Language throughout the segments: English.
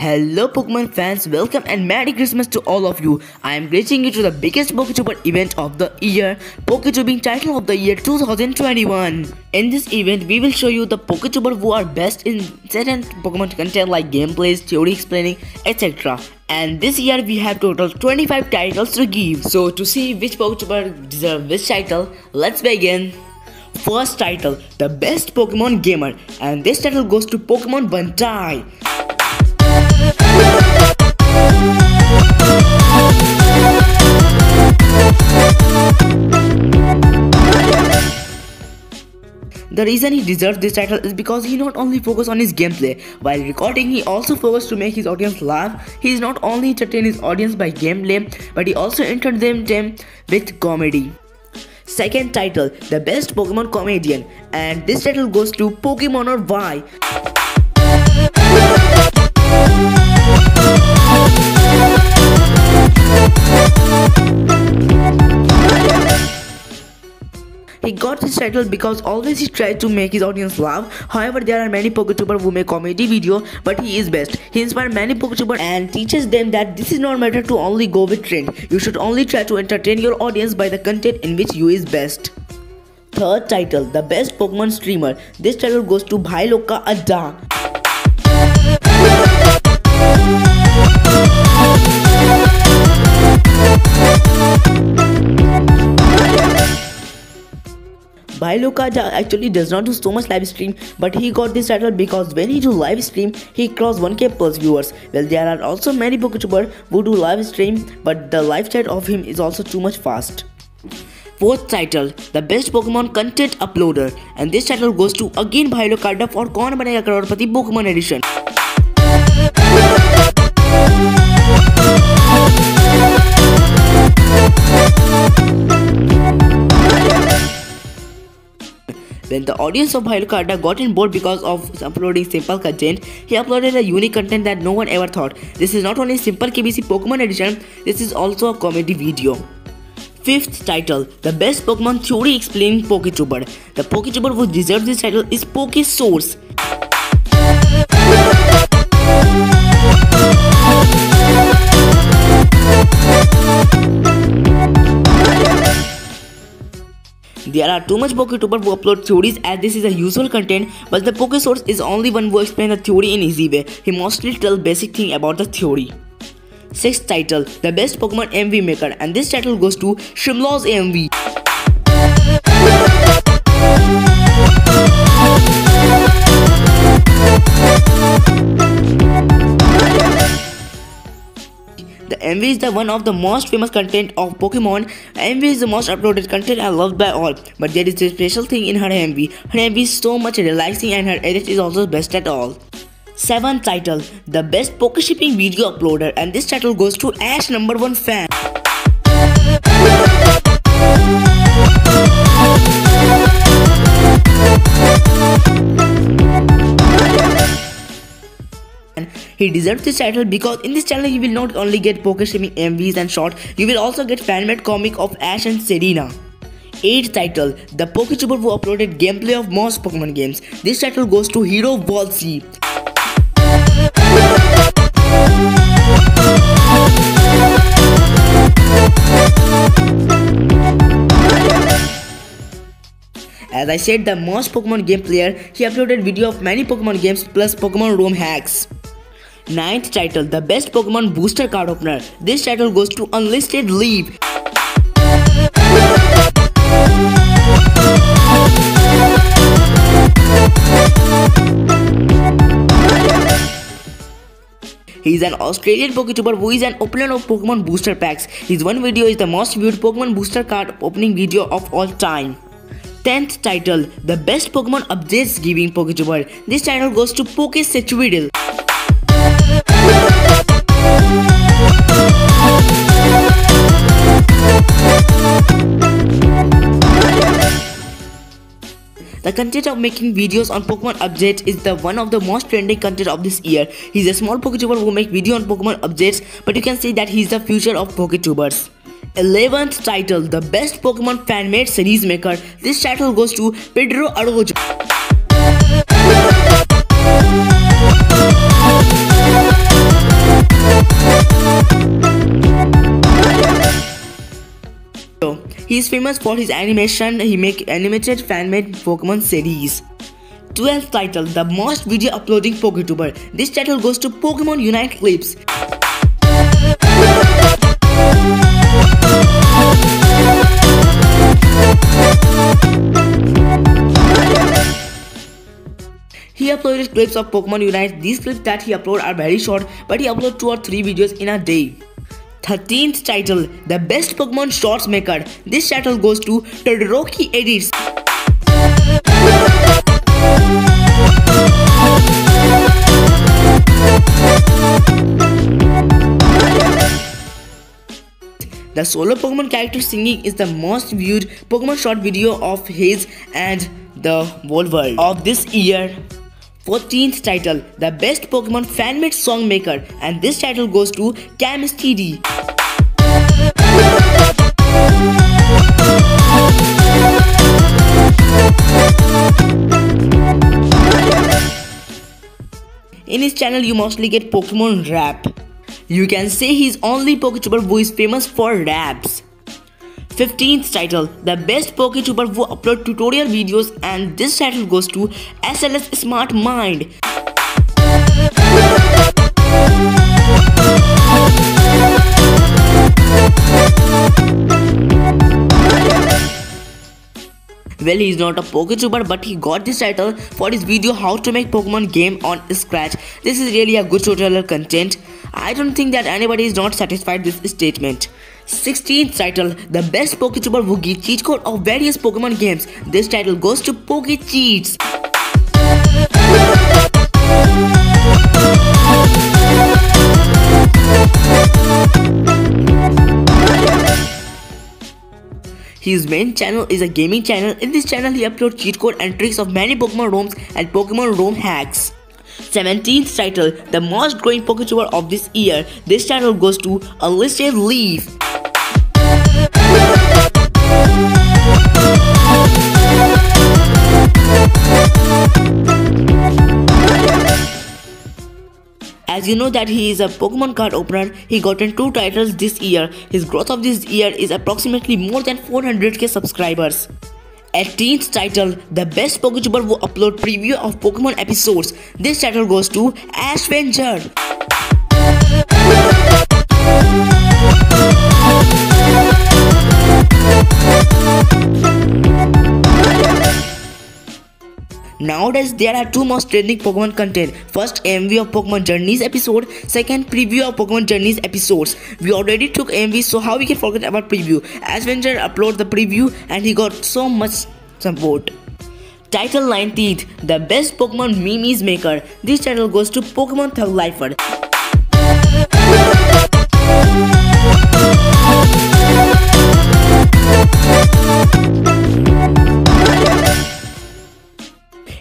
Hello Pokemon fans, welcome and Merry Christmas to all of you. I am greeting you to the biggest Poketuber event of the year, Poketubing title of the year 2021. In this event, we will show you the Poketuber who are best in certain Pokemon content like gameplays, theory explaining, etc. And this year we have total 25 titles to give. So to see which Poketuber deserve which title, let's begin. First title, the best Pokemon gamer, and this title goes to Pokemon Bantai. The reason he deserves this title is because he not only focused on his gameplay, while recording he also focused to make his audience laugh. He is not only entertain his audience by gameplay, but he also entertained them with comedy. Second title, the best Pokemon comedian, and this title goes to Pokemoner Y. He got this title because always he tried to make his audience laugh. However, there are many Poketuber who make comedy video, but he is best. He inspires many Poketuber and teaches them that this is not matter to only go with trend. You should only try to entertain your audience by the content in which you is best. Third title, the best Pokemon streamer. This title goes to BhaiLogKaAdda. Bailuka uh, actually does not do so much live stream but he got this title because when he do live stream he cross 1k plus viewers. Well there are also many Poketubers who do live stream but the live chat of him is also too much fast. Fourth title, the best Pokemon content uploader and this title goes to again BhaiLogKaAdda for Kaun Banega Crorepati Pokemon edition. When the audience of BhaiLogKaAdda got in board because of uploading simple content, he uploaded a unique content that no one ever thought. This is not only simple KBC Pokemon edition, this is also a comedy video. Fifth title, the best Pokemon theory explaining Poketuber. The Poketuber who deserves this title is Pokesource. There are too much Poketuber who upload theories as this is a usual content but the Pokesource is only one who explains the theory in easy way. He mostly tells basic thing about the theory. Sixth title, the best Pokemon MV maker and this title goes to Shmollz MV. MV is the one of the most famous content of Pokemon. MV is the most uploaded content and loved by all. But there is a special thing in her MV. Her MV is so much relaxing and her edit is also best at all. 7th title, the best Pokeshipping video uploader and this title goes to Ash number 1 fan. He deserves this title because in this channel you will not only get Pokeshipping MVs and short, you will also get fan-made comic of Ash and Serena. 8th title, the Poketuber who uploaded gameplay of most Pokemon games. This title goes to Hero Voltsy. As I said, the most Pokemon game player, he uploaded video of many Pokemon games plus Pokemon ROM hacks. Ninth title, the best Pokemon booster card opener. This title goes to Unlisted Leaf. He is an Australian Poketuber who is an opener of Pokemon booster packs. His one video is the most viewed Pokemon booster card opening video of all time. 10th title, the best Pokemon updates giving Poketuber. This title goes to Poke Schedule. The content of making videos on Pokemon updates is the one of the most trending content of this year. He's a small Poketuber who makes video on Pokemon updates, but you can say that he's the future of Poketubers. 11th title The Best Pokemon Fan-Made Series Maker. This title goes to Pedro Araujo. So, he is famous for his animation. He make animated fan-made Pokemon series. 12th title, the most video uploading PokeTuber. This title goes to Pokemon Unite Clips. He uploaded clips of Pokemon Unite. These clips that he uploaded are very short, but he uploaded 2 or 3 videos in a day. 13th title, the best Pokemon Shorts Maker. This title goes to Todoroki Edits. The solo Pokemon character singing is the most viewed Pokemon short video of his and the whole world of this year. 14th title, the best Pokemon fan-made song maker and this title goes to Cam Steady. In his channel you mostly get Pokemon rap. You can say he's only Poketuber who is famous for raps. 15th title, the best Poketuber who upload tutorial videos and this title goes to SLS Smart Mind. Well, he's not a Poketuber, but he got this title for his video how to make Pokemon game on Scratch. This is really a good tutorial content. I don't think that anybody is not satisfied with this statement. 16th title, the best Poketuber who gives cheat code of various Pokemon games. This title goes to Poke Cheats. His main channel is a gaming channel. In this channel, he uploads cheat code and tricks of many Pokemon ROMs and Pokemon ROM hacks. 17th title, the most growing Poketuber of this year. This title goes to Unlisted Leaf. As you know that he is a Pokemon card opener, he gotten 2 titles this year. His growth of this year is approximately more than 400k subscribers. 18th title, the best Poketuber who upload preview of Pokemon episodes. This title goes to Ashvenger. Nowadays, there are two most trending Pokemon content. First, MV of Pokemon Journeys episode. Second, preview of Pokemon Journeys episodes. We already took MV, so how we can forget about preview? Ashvenger uploaded the preview and he got so much support. Title 19th, the best Pokemon memes maker. This title goes to Pokemon Thug Lifer.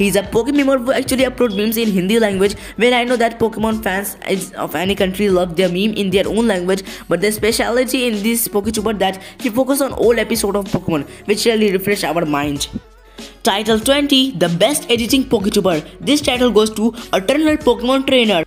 He's a Pokemon who actually upload memes in Hindi language. When I know that Pokemon fans of any country love their meme in their own language but the speciality in this Poketuber that he focus on all episode of Pokemon which really refresh our mind. Title 20 The Best Editing Poketuber This title goes to Eternal Pokemon Trainer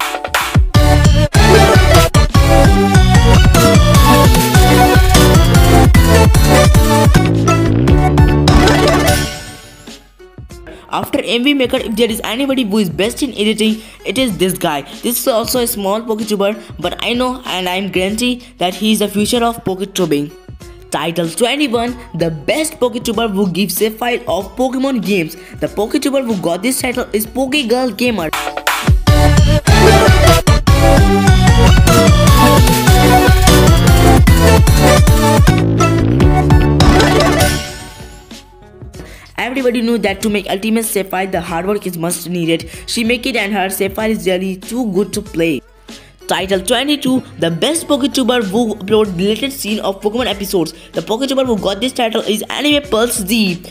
After MV Maker, if there is anybody who is best in editing, it is this guy. This is also a small Poketuber, but I know and I am guarantee that he is the future of Poketubing. Title 21 The best Poketuber who gives a file of Pokemon games. The Poketuber who got this title is Pokegirl Gamer. Everybody knew that to make Ultimate Sapphire, the hard work is much needed. She make it and her Sapphire is really too good to play. Title 22 The best Poketuber who upload deleted scene of Pokemon episodes. The Poketuber who got this title is Anime Pulse Z.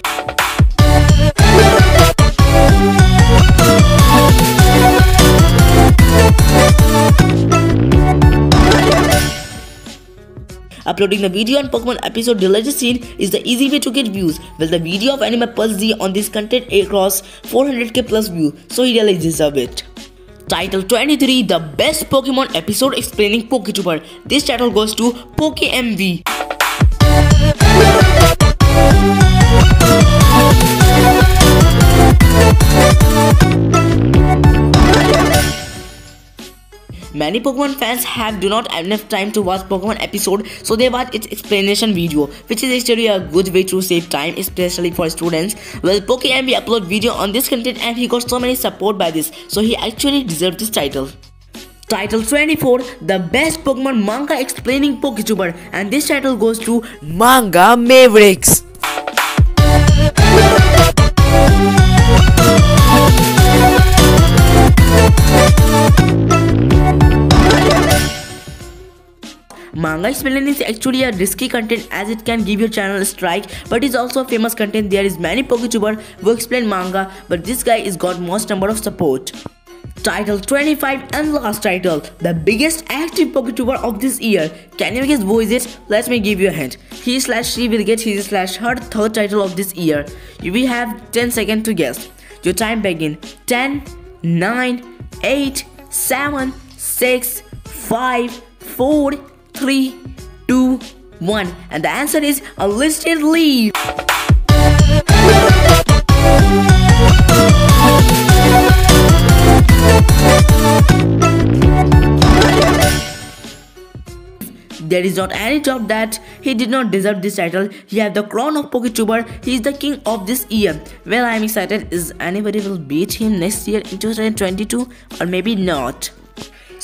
Uploading the video on Pokemon episode deleted scene is the easy way to get views. Well, the video of Anime Pulse Z on this content across 400k plus view, so he really deserve it. Title 23 The Best Pokemon Episode Explaining PokeTuber. This title goes to PokeMV. Many Pokemon fans have do not have enough time to watch Pokemon episode so they watch its explanation video which is actually a good way to save time especially for students. Well PokeMV upload video on this content and he got so many support by this so he actually deserved this title. Title 24 The Best Pokemon Manga Explaining PokeTuber and this title goes to Manga Mavericks. Manga explaining is actually a risky content as it can give your channel a strike but it's also a famous content there is many PokeTuber who explain manga but this guy is got most number of support. Title 25 and last title, the biggest active PokeTuber of this year. Can you guess who is it? Let me give you a hint. He slash she will get his slash her third title of this year. You will have 10 seconds to guess. Your time begin. 10, 9, 8, 7, 6, 5, 4, 3, 2, 1. And the answer is Unlisted Leaf. There is not any doubt that he did not deserve this title. He had the crown of PokeTuber. He is the king of this year. Well, I am excited. Is anybody will beat him next year in 2022 or maybe not?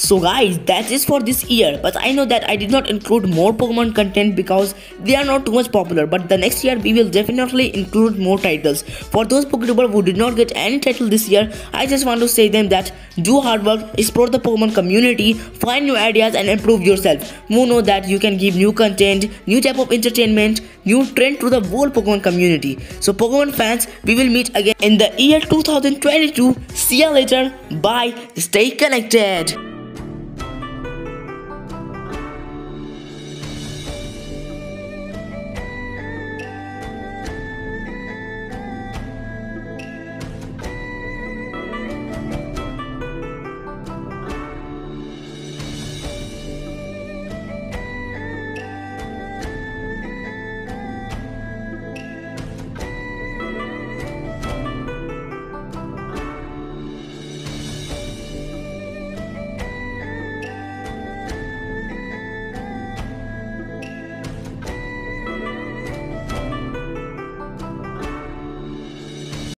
So guys, that is for this year. But I know that I did not include more Pokemon content because they are not too much popular. But the next year we will definitely include more titles. For those Pokemon who did not get any title this year, I just want to say them that do hard work, explore the Pokemon community, find new ideas and improve yourself. You know that you can give new content, new type of entertainment, new trend to the whole Pokemon community. So Pokemon fans, we will meet again in the year 2022. See you later. Bye. Stay connected.